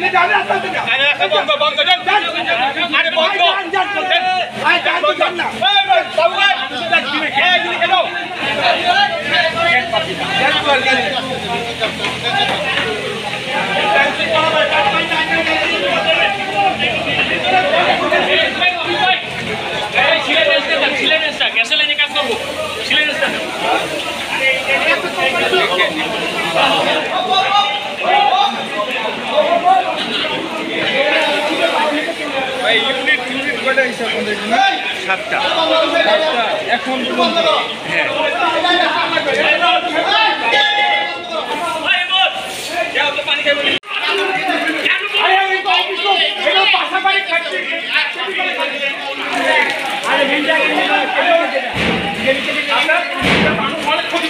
ले जाने रास्ता से जा अरे रास्ता बंद बंद कर चल अरे बंद कर चल चल चल आ जान तो चल ना सौगा चल गिरे ए गिरे चलो चल चल কয়টা হয়েছে আপনাদের এখানে সাতটা। সাতটা এখন হ্যাঁ। আপনার? মানুষ অনেক ক্ষতি